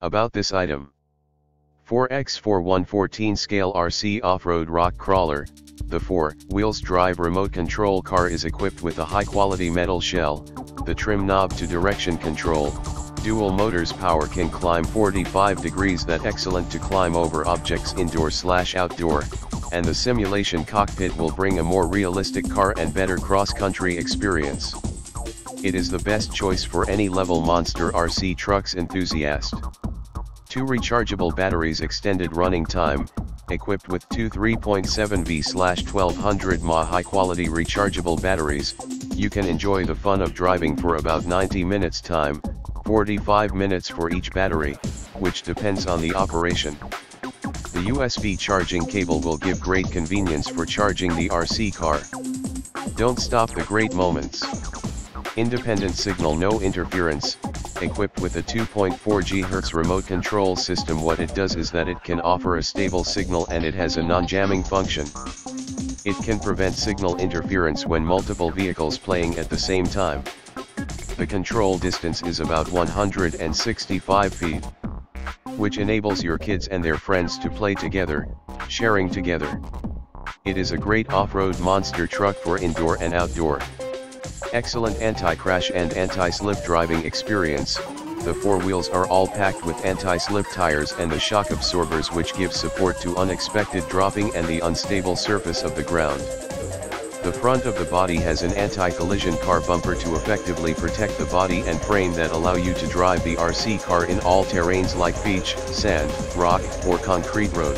About this item. 4x4 114 scale RC off-road rock crawler, the 4 wheels drive remote control car is equipped with a high-quality metal shell, the trim knob to direction control, dual motors power can climb 45 degrees that excellent to climb over objects indoor slash outdoor, and the simulation cockpit will bring a more realistic car and better cross-country experience. It is the best choice for any level monster RC trucks enthusiast. Two rechargeable batteries extended running time, equipped with two 3.7V/1200 mAh high-quality rechargeable batteries, you can enjoy the fun of driving for about 90 minutes time, 45 minutes for each battery, which depends on the operation. The USB charging cable will give great convenience for charging the RC car. Don't stop the great moments. Independent signal no interference, equipped with a 2.4 GHz remote control system what it does is that it can offer a stable signal and it has a non-jamming function. It can prevent signal interference when multiple vehicles playing at the same time. The control distance is about 165 feet. Which enables your kids and their friends to play together, sharing together. It is a great off-road monster truck for indoor and outdoor. Excellent anti-crash and anti-slip driving experience, the four wheels are all packed with anti-slip tires and the shock absorbers which give support to unexpected dropping and the unstable surface of the ground. The front of the body has an anti-collision car bumper to effectively protect the body and frame that allow you to drive the RC car in all terrains like beach, sand, rock, or concrete road.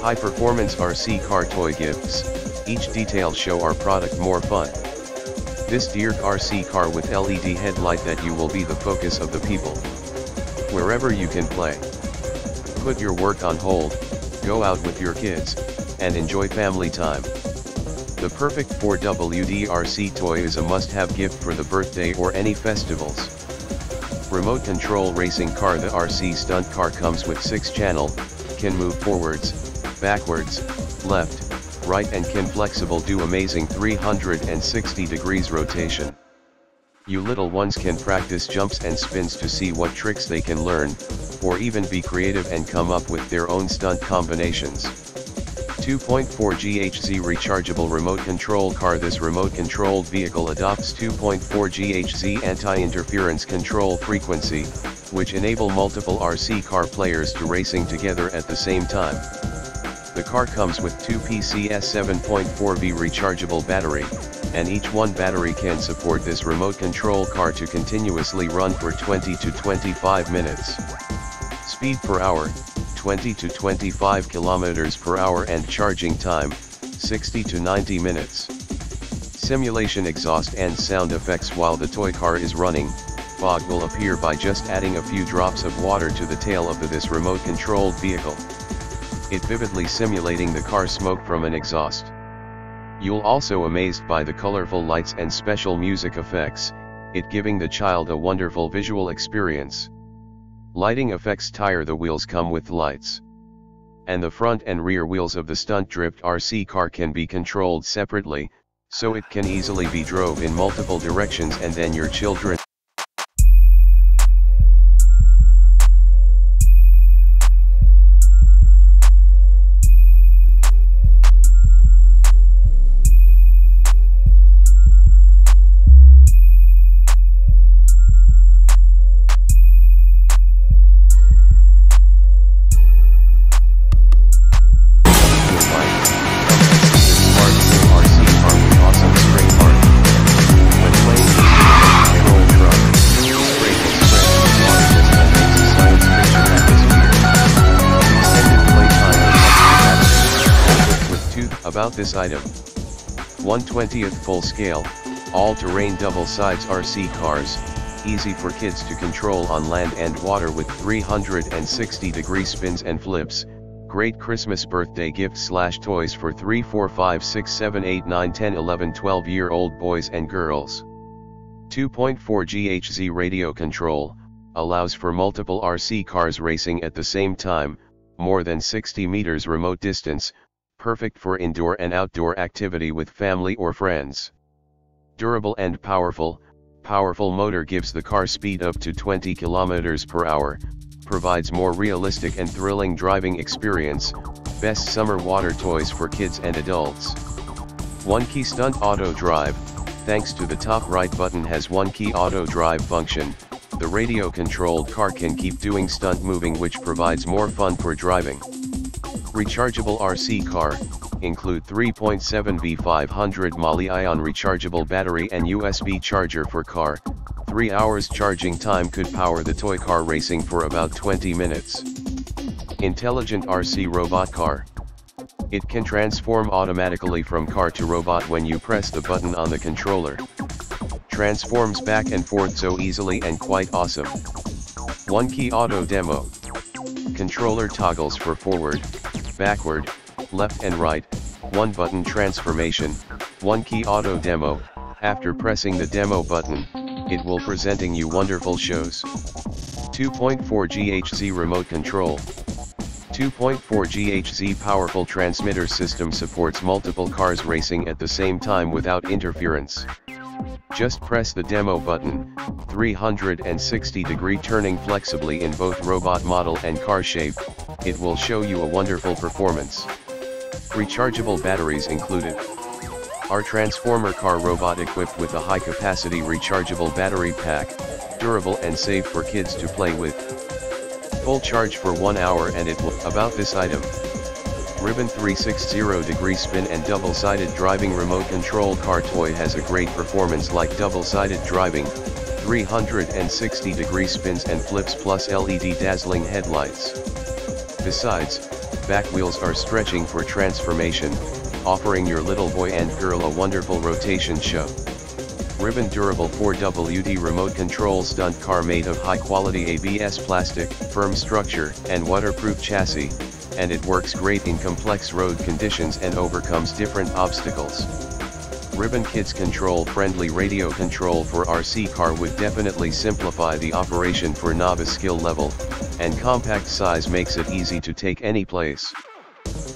High performance RC car toy gifts, each detail show our product more fun. This dear RC car with LED headlight that you will be the focus of the people. Wherever you can play. Put your work on hold, go out with your kids, and enjoy family time. The perfect 4WD toy is a must-have gift for the birthday or any festivals. Remote control racing car The RC stunt car comes with 6 channel, can move forwards, backwards, left, right and can flexible do amazing 360 degrees rotation. You little ones can practice jumps and spins to see what tricks they can learn, or even be creative and come up with their own stunt combinations. 2.4 GHz rechargeable remote control car This remote controlled vehicle adopts 2.4 GHz anti-interference control frequency, which enable multiple RC car players to racing together at the same time. The car comes with two PCS 7.4V rechargeable battery, and each one battery can support this remote control car to continuously run for 20 to 25 minutes. Speed per hour, 20 to 25 kilometers per hour and charging time, 60 to 90 minutes. Simulation exhaust and sound effects while the toy car is running, fog will appear by just adding a few drops of water to the tail of the this remote controlled vehicle it vividly simulating the car smoke from an exhaust. You'll also amazed by the colorful lights and special music effects, it giving the child a wonderful visual experience. Lighting effects tire the wheels come with lights. And the front and rear wheels of the stunt drift RC car can be controlled separately, so it can easily be drove in multiple directions and then your children This item. 120th full scale, all-terrain double-sides RC cars, easy for kids to control on land and water with 360 degree spins and flips, great Christmas birthday gift slash toys for 3 4 5 6 7 8 9 10 11 12 year old boys and girls. 2.4 GHz radio control, allows for multiple RC cars racing at the same time, more than 60 meters remote distance, perfect for indoor and outdoor activity with family or friends. Durable and powerful, powerful motor gives the car speed up to 20 km per hour, provides more realistic and thrilling driving experience, best summer water toys for kids and adults. One key stunt auto drive, thanks to the top right button has one key auto drive function, the radio controlled car can keep doing stunt moving which provides more fun for driving. Rechargeable RC car, include 3.7 V500 Li-ion rechargeable battery and USB charger for car, 3 hours charging time could power the toy car racing for about 20 minutes. Intelligent RC Robot Car It can transform automatically from car to robot when you press the button on the controller. Transforms back and forth so easily and quite awesome. One key auto demo. Controller toggles for forward, backward, left and right, one button transformation, one key auto demo, after pressing the demo button, it will presenting you wonderful shows. 2.4 GHz remote control. 2.4 GHz powerful transmitter system supports multiple cars racing at the same time without interference. Just press the demo button, 360 degree turning flexibly in both robot model and car shape, it will show you a wonderful performance. Rechargeable batteries included. Our Transformer car robot equipped with a high-capacity rechargeable battery pack, durable and safe for kids to play with. Full charge for 1 hour and it will, about this item. Ribbon 360 degree spin and double-sided driving remote control car toy has a great performance like double-sided driving, 360 degree spins and flips plus LED dazzling headlights. Besides, back wheels are stretching for transformation, offering your little boy and girl a wonderful rotation show. Ribbon Durable 4WD remote control stunt car made of high quality ABS plastic, firm structure, and waterproof chassis, and it works great in complex road conditions and overcomes different obstacles. Ribbon Kids control friendly radio control for RC car would definitely simplify the operation for novice skill level, and compact size makes it easy to take any place.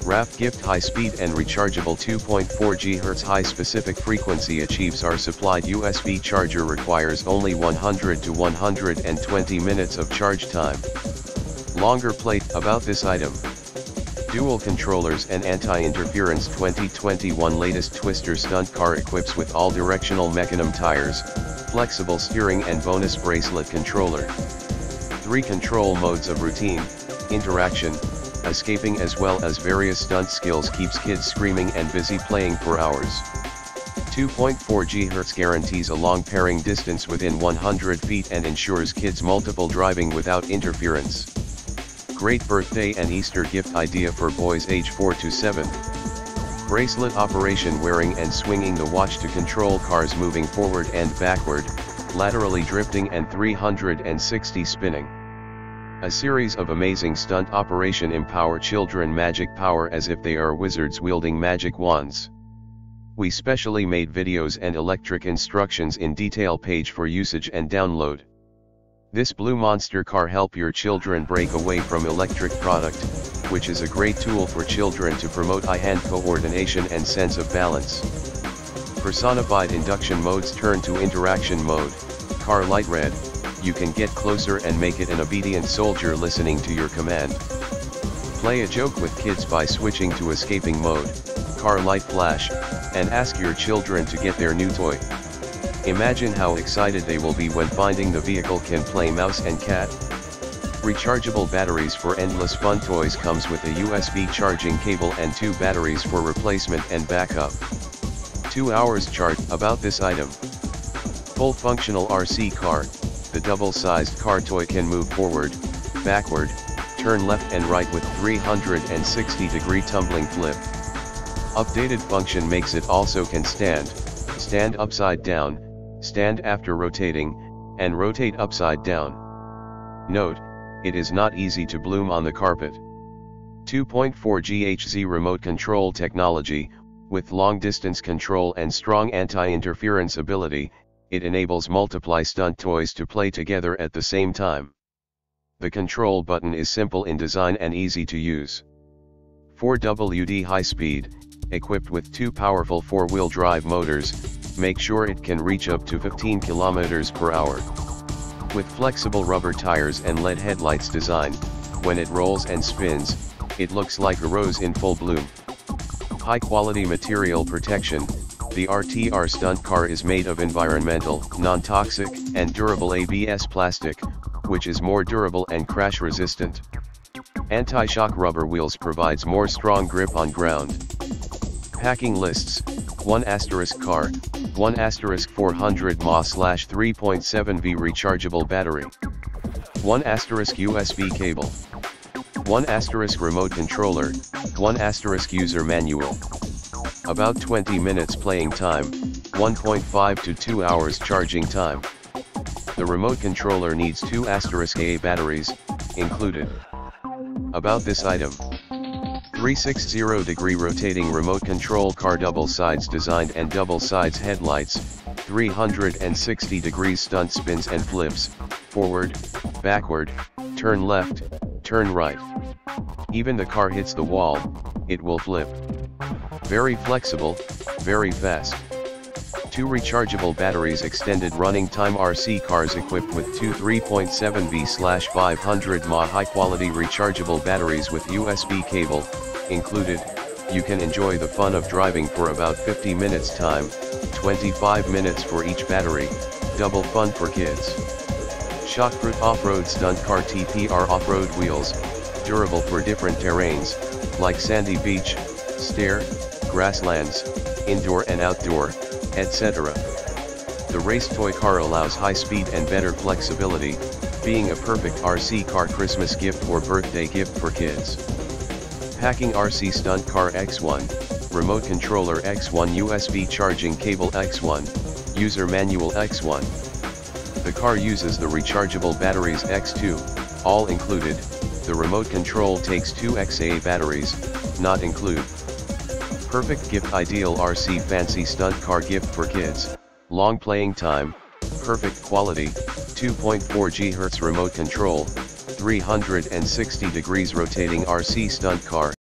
RAF Gift High Speed and Rechargeable 2.4 GHz High Specific Frequency achieves our supplied USB charger requires only 100 to 120 minutes of charge time. Longer plate about this item. Dual controllers and anti-interference 2021 latest Twister stunt car equips with all directional mecanum tires, flexible steering and bonus bracelet controller. 3 control modes of routine, interaction, escaping as well as various stunt skills keeps kids screaming and busy playing for hours. 2.4 GHz guarantees a long pairing distance within 100 feet and ensures kids multiple driving without interference. Great birthday and Easter gift idea for boys age 4 to 7. Bracelet operation wearing and swinging the watch to control cars moving forward and backward, laterally drifting and 360 spinning. A series of amazing stunt operation empower children magic power as if they are wizards wielding magic wands. We specially made videos and electric instructions in detail page for usage and download. This Blue Monster car help your children break away from electric product, which is a great tool for children to promote eye-hand coordination and sense of balance. Personified induction modes turn to interaction mode, car light red, you can get closer and make it an obedient soldier listening to your command. Play a joke with kids by switching to escaping mode, car light flash, and ask your children to get their new toy. Imagine how excited they will be when finding the vehicle can play mouse and cat. Rechargeable batteries for endless fun toys comes with a USB charging cable and two batteries for replacement and backup. 2 hours chart about this item. Full functional RC car, the double-sized car toy can move forward, backward, turn left and right with 360 degree tumbling flip. Updated function makes it also can stand, stand upside down, stand after rotating, and rotate upside down. Note, it is not easy to bloom on the carpet. 2.4 GHz remote control technology, with long distance control and strong anti-interference ability, it enables multiply stunt toys to play together at the same time. The control button is simple in design and easy to use. 4WD high speed, equipped with two powerful four-wheel drive motors, make sure it can reach up to 15 km per hour. With flexible rubber tires and LED headlights design, when it rolls and spins, it looks like a rose in full bloom. High quality material protection, the RTR stunt car is made of environmental, non-toxic, and durable ABS plastic, which is more durable and crash resistant. Anti-shock rubber wheels provides more strong grip on ground. Packing lists, 1 asterisk car, 1 asterisk 400 mAh slash 3.7V rechargeable battery. 1 asterisk USB cable. 1 asterisk remote controller, 1 asterisk user manual. About 20 minutes playing time, 1.5 to 2 hours charging time. The remote controller needs 2 asterisk A batteries, included. About this item. 360 degree rotating remote control car double sides designed and double sides headlights, 360 degrees stunt spins and flips, forward, backward, turn left, turn right. Even the car hits the wall, it will flip. Very flexible, very fast. Two rechargeable batteries extended running time RC cars equipped with two 3.7V/500 mAh high quality rechargeable batteries with USB cable, included, you can enjoy the fun of driving for about 50 minutes time, 25 minutes for each battery, double fun for kids. Shockproof off-road stunt car TPR off-road wheels, durable for different terrains, like sandy beach, stair, grasslands, indoor and outdoor, etc. The race toy car allows high speed and better flexibility, being a perfect RC car Christmas gift or birthday gift for kids. Packing RC Stunt Car X1, Remote Controller X1 USB Charging Cable X1, User Manual X1. The car uses the rechargeable batteries X2, all included, the remote control takes 2 XA batteries, not include. Perfect gift ideal RC fancy stunt car gift for kids, long playing time, perfect quality, 2.4 GHz remote control, 360 degrees rotating RC stunt car,